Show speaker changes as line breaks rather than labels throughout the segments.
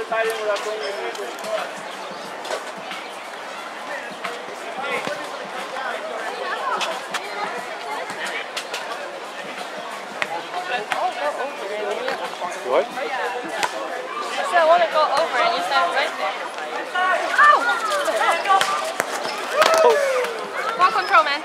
What?
I said I want to go over and you said right there. Ow! Ball control, man.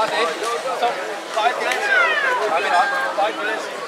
Warte, stopp. Five minutes. Five minutes. Five minutes.